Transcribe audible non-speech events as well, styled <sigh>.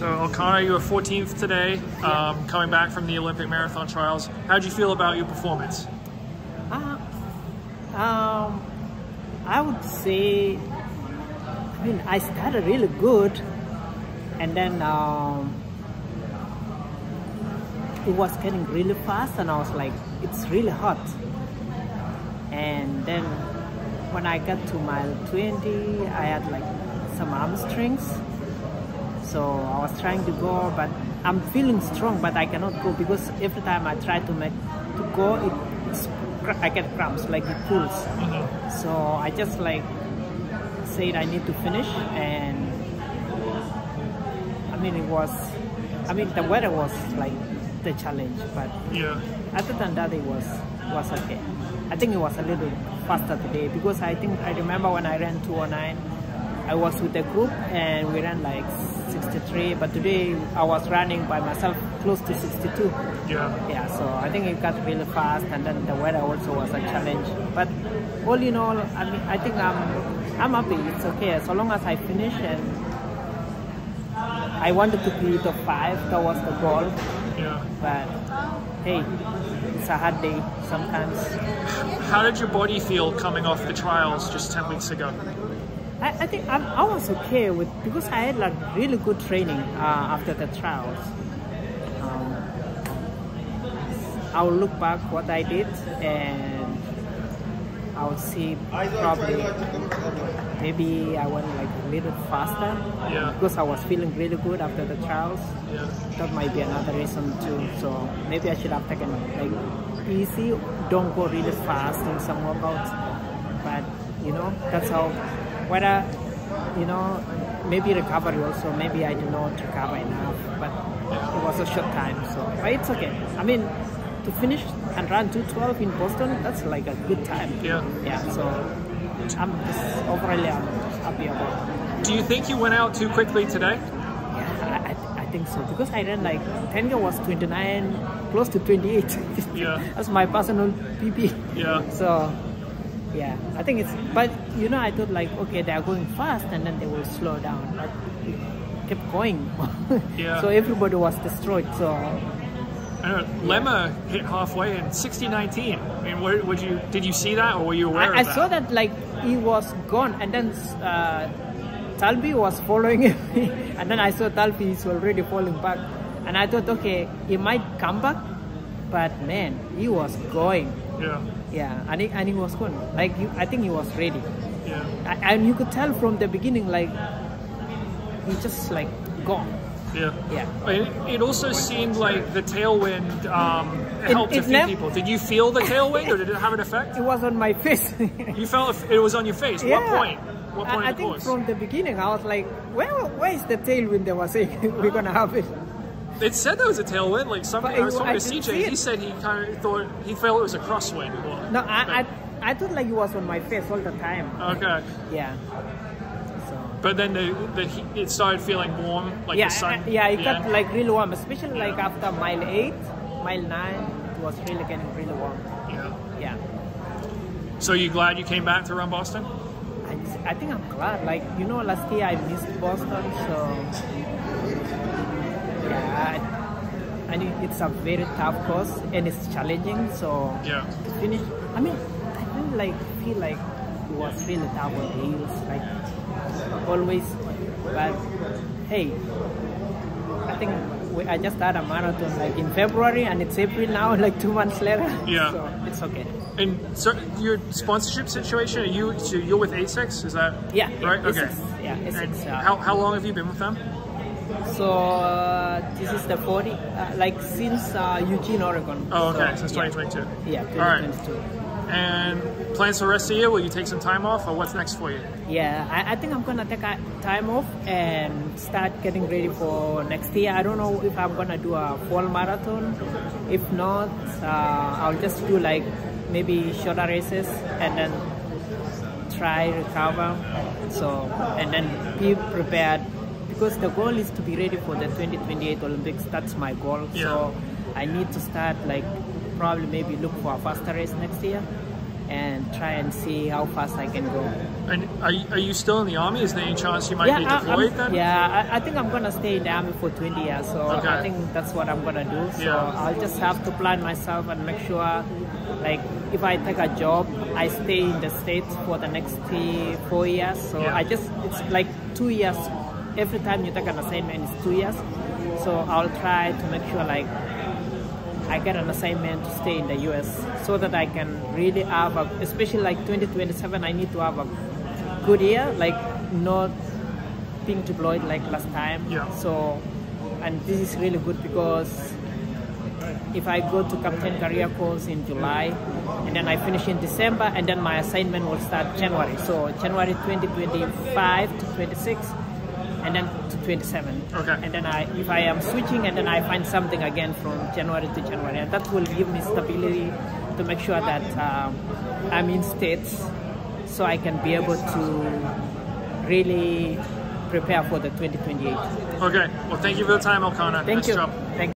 So Elkanah, you were 14th today, um, coming back from the Olympic marathon trials. How did you feel about your performance? Uh, um, I would say, I mean, I started really good, and then um, it was getting really fast, and I was like, it's really hot. And then when I got to mile 20, I had like some hamstrings. So I was trying to go, but I'm feeling strong, but I cannot go because every time I try to make to go, it, it's, I get cramps, like it pulls. Mm-hmm. So I just like said I need to finish, and I mean it was, I mean the weather was like the challenge, but Yeah. other than that it was was okay. I think it was a little faster today because I think I remember when I ran 209, I was with a group and we ran like 63, but today I was running by myself close to 62. Yeah. Yeah, so I think it got really fast, and then the weather also was a challenge. But all in all, I mean, I think I'm I'm happy. It's okay so long as I finish and I wanted to be top five. That was the goal. Yeah. But hey, it's a hard day sometimes. How did your body feel coming off the trials just 10 weeks ago? I, I think I'm, I was okay with because I had like really good training uh, after the trials. Um, I'll look back what I did and I'll see probably maybe I went like a little faster Yeah. because I was feeling really good after the trials. Yeah. That might be another reason too. So maybe I should have taken like easy. Don't go really fast in some workouts. But you know, that's how. Whether you know, maybe recovery also. Maybe I did not recover enough. But it was a short time, so but it's okay. I mean, to finish and run 212 in Boston, that's like a good time. Yeah. Yeah. So I'm just overall I'm happy about. it. Do you think you went out too quickly today? Yeah, I, I, I think so because I ran like 10 was 29, close to 28. Yeah. <laughs> That's my personal PB. Yeah. So, yeah, I think it's. But you know, I thought like, okay, they are going fast and then they will slow down. But it kept going. <laughs> Yeah. So everybody was destroyed. So I know, Lemma hit halfway in 60-19. I mean, where, would you did you see that or were you aware I, that? saw that like he was gone and then uh, Talbi was following <laughs> him and then I saw Talbi is already falling back and I thought okay he might come back but man he was going Yeah. Yeah and he, and he was gone like you, I think he was ready Yeah. And you could tell from the beginning like he just like gone Yeah. yeah It, it also seemed like the tailwind um, helped a it few nev- people. Did you feel the tailwind, or did it have an effect? it was on my face <laughs> You felt it was on your face. Yeah. What point? What point I, I think course? from the beginning I was like where where is the tailwind they were saying <laughs> we're gonna have it It said there was a tailwind. Like something I was talking I to CJ. He said he kind of thought he felt it was a crosswind. Or, No, I, I, I thought like it was on my face all the time. Okay. Yeah. So. But then the, the heat, it started feeling warm, like yeah, the sun. I- yeah, it got like really warm, especially like after mile eight, mile nine, it was really getting really warm. yeah. Yeah. So you glad you came back to run Boston? I, I think I'm glad. Like you know, last year I missed Boston, so yeah. Mean, it's a very tough course and it's challenging. So Yeah. to finish, I mean, I didn't like feel like it was really tough on the hills, like always. But hey, I think we, I just had a marathon like in February and it's April now, <laughs> like two months later. Yeah. So it's okay. And so your sponsorship situation, are you so you're with ASICS, is that Yeah. right? Okay. Yeah, And uh, how, how long have you been with them? So uh, this is the 40, uh, like since uh, Eugene, Oregon. Oh, okay, So, since yeah. 2022. Yeah, All right. 2022. And plans for the rest of the year? Will you take some time off, or what's next for you? Yeah, I, I think I'm gonna take a time off and start getting ready for next year. I don't know if I'm gonna do a fall marathon. If not, uh, I'll just do like maybe shorter races and then try recover. So and then be prepared because the goal is to be ready for the 2028 Olympics. That's my goal. Yeah. So I need to start like probably maybe look for a faster race next year and try and see how fast I can go. And are you, are you still in the army? Is there any chance you might be I- I'm- deployed then? Yeah, I, I think I'm gonna stay in the army for 20 years, so Okay. I think that's what I'm gonna do. So Yeah. I'll just have to plan myself and make sure, like, if I take a job, I stay in the states for the next three, four years. So Yeah. I just it's like two years. Every time you take an assignment, it's two years. So I'll try to make sure like I get an assignment to stay in the US so that I can really have a, especially like 2027, I need to have a good year, like not being deployed like last time. Yeah. So, and this is really good because if I go to Captain Career Course in July and then I finish in December and then my assignment will start January. So January 2025 to 26 and then to 27. Okay. And then I, if I am switching and then I find something again from January to January, and that will give me stability to make sure that um, I'm in states so I can be able to really prepare for the 2028. Okay. Well, thank you for the time, Elkanah. Thank nice you. job. Thank